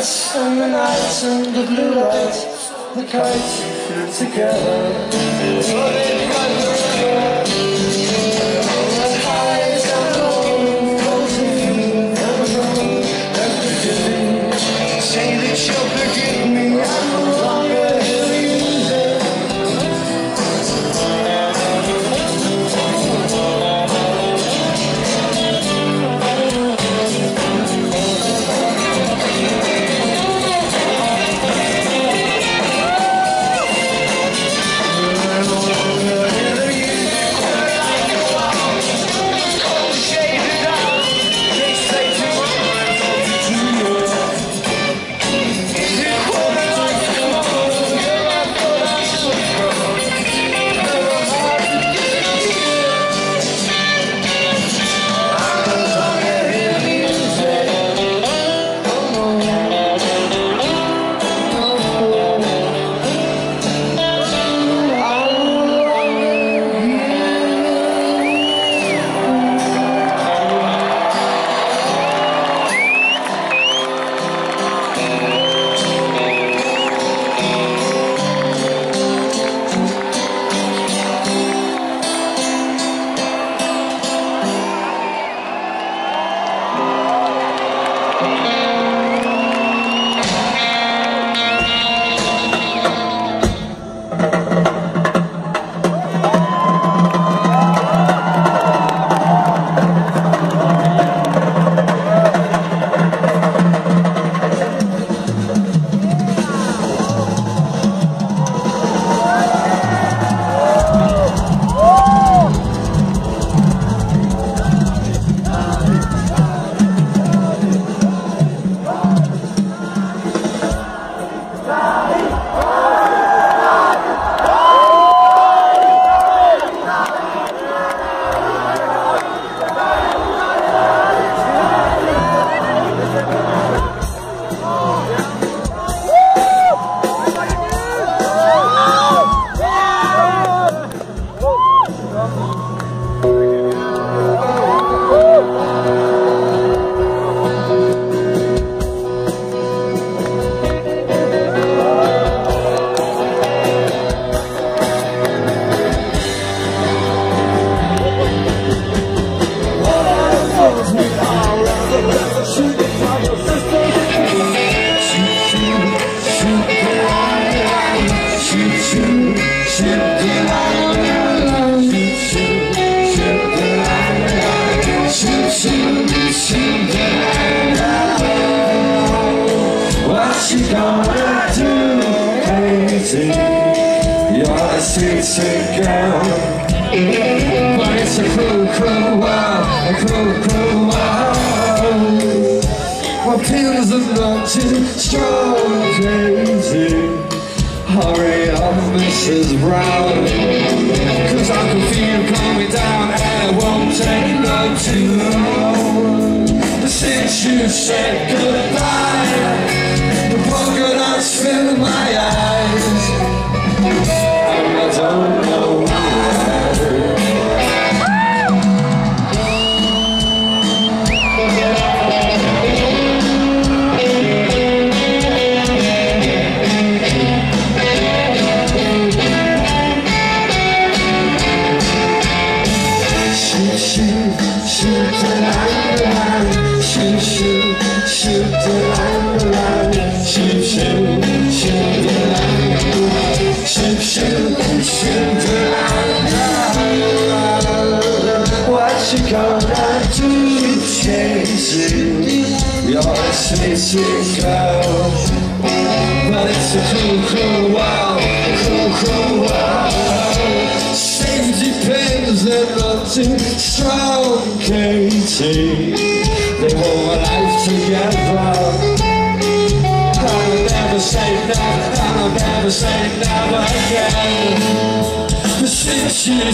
lights and the nights and the blue lights, the kites together.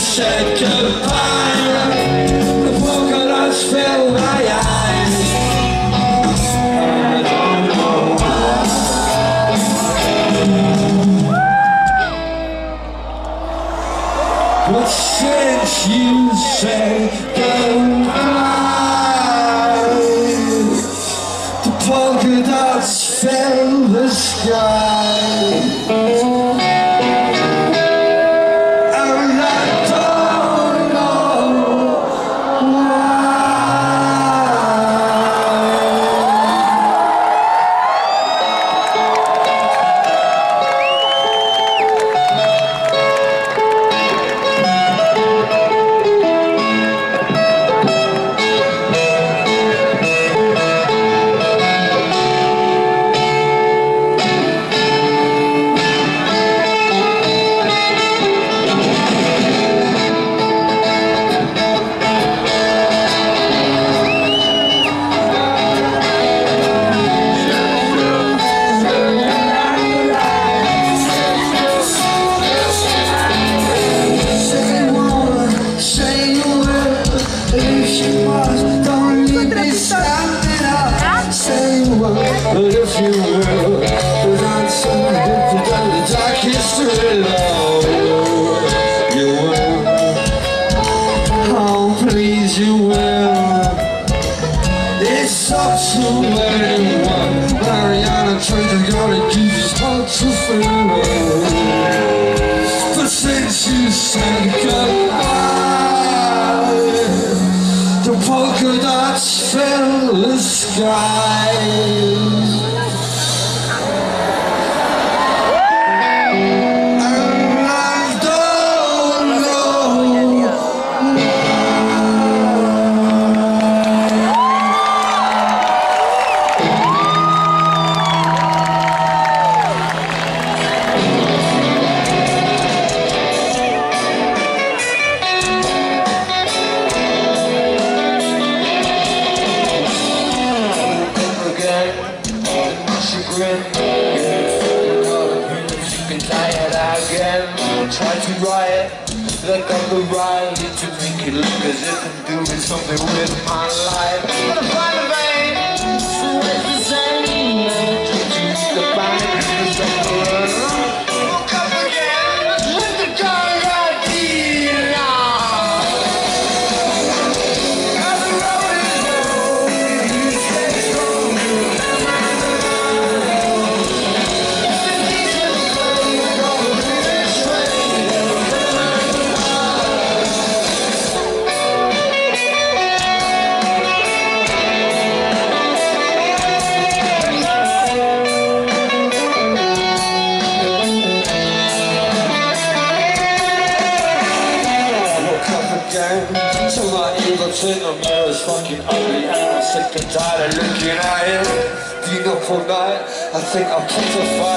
Said I think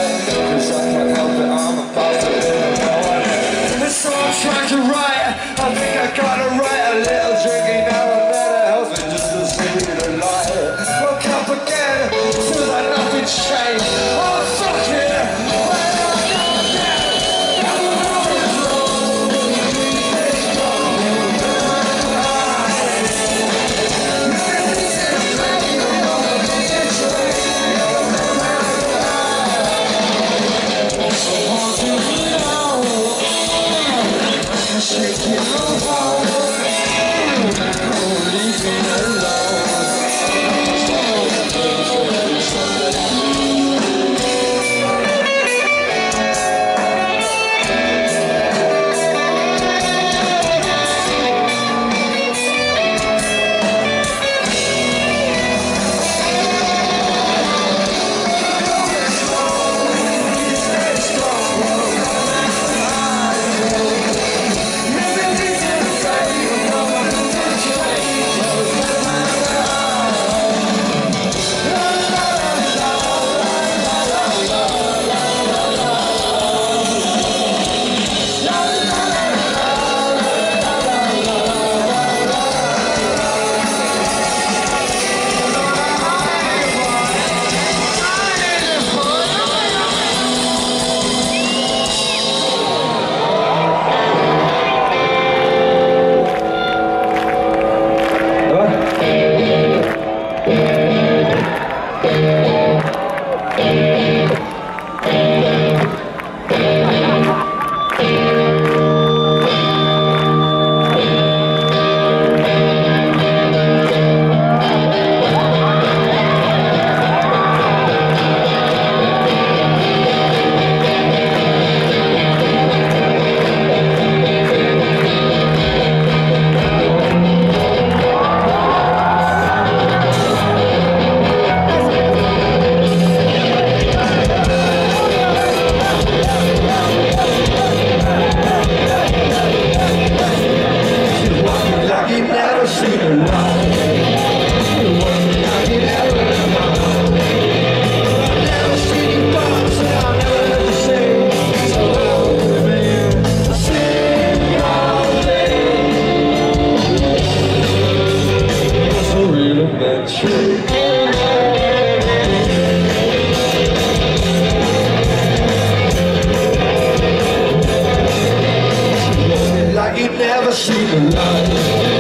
I see the light.